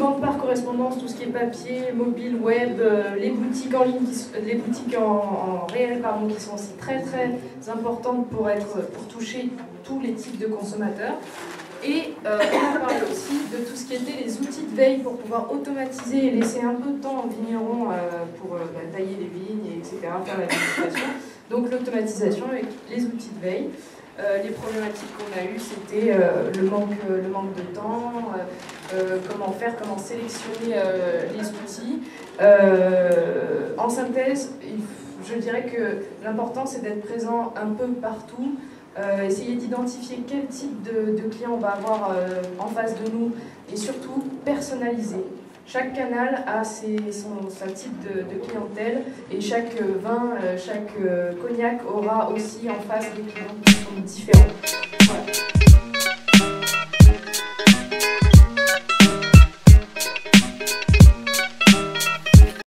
vente par correspondance, tout ce qui est papier, mobile, web, euh, les boutiques en ligne, les boutiques en, réel pardon, qui sont aussi très très importantes pour, être, pour toucher tous les types de consommateurs. Et euh, on a parlé aussi de tout ce qui était les outils de veille pour pouvoir automatiser et laisser un peu de temps aux vignerons pour bah, tailler les vignes, etc., faire la vérification. Donc l'automatisation avec les outils de veille. Euh, les problématiques qu'on a eues, c'était euh, le, manque, le manque de temps, euh, comment faire, comment sélectionner les outils. en synthèse, je dirais que l'important, c'est d'être présent un peu partout, essayer d'identifier quel type de, client on va avoir en face de nous et surtout personnaliser. Chaque canal a son, type de, clientèle et chaque vin, euh, chaque euh, cognac aura aussi en face des clients qui sont différents.